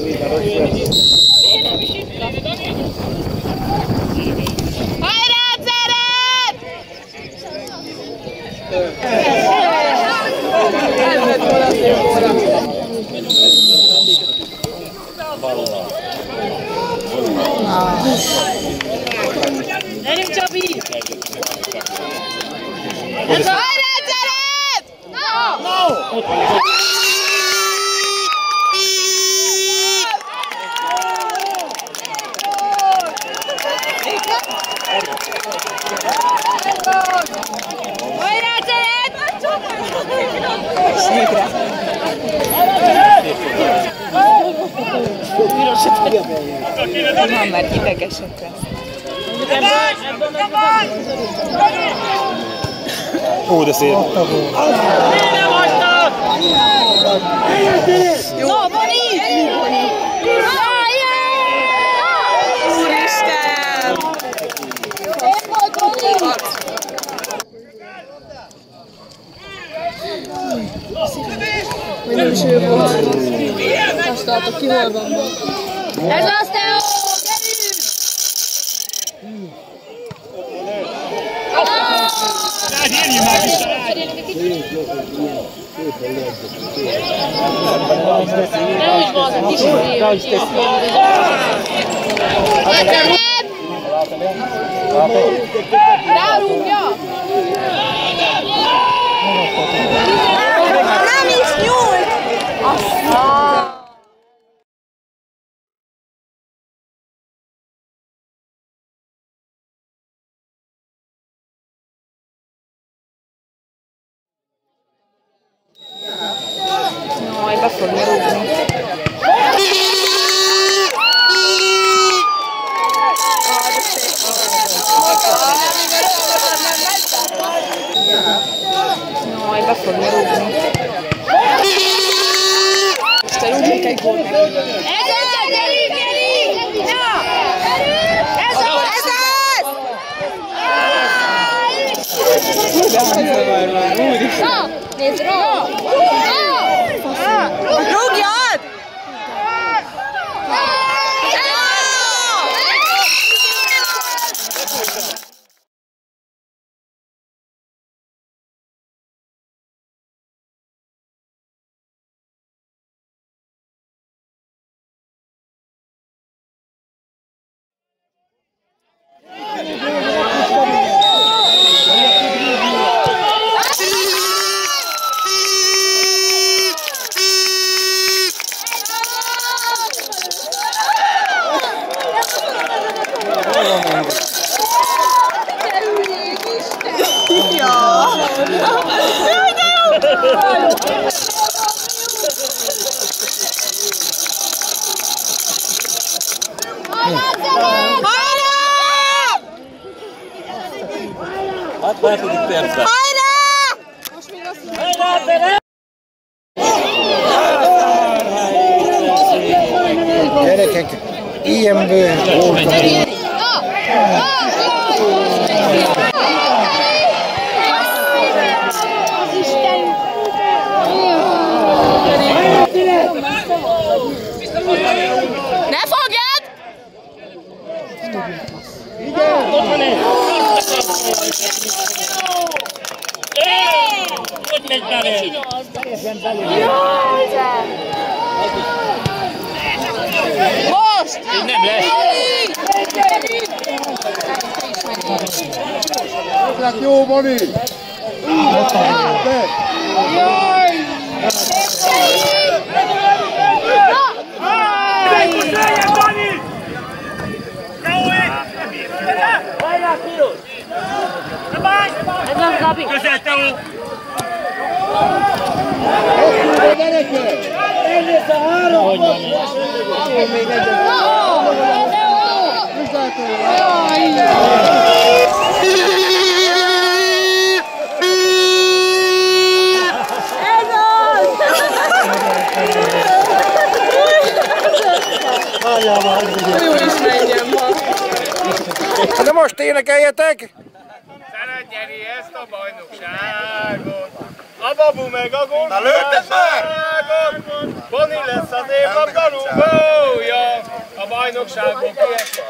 Hajrá, Zeret! Gyerünk, Csabi! Hajrá, Zeret! No! Hajrá, Van, mert idegesek lesz. Ó, de szép. No, Boni! Ah, yeah! Úristen! Szép volt, Boni! Ez az, Teo! Gyerünk! Rárúgja! Nem is nyúl! Jaj, be fogja rúgni. Jaj, be fogja rúgni. Te rúgni egy gólt neki. Ez az! Gyerünk, gyerünk! Na! Ez az! Ez az! Na, nézd, rá! Na! At bana gitti yapsa. Hayra! Hayra! Hayra! EMB. Oh, Hogy megy bele? Most! Így nem lesz. Hát jó, Bani! Be! Közel, Teó! Jó, gyerekek! Jó is menjen ma. De most énekeljetek! Szeretjeni ezt a bajnokságot! A babu meg a gól. Na lőtted már? Boni lesz az év labdarúgója. A bajnokságból kiesik.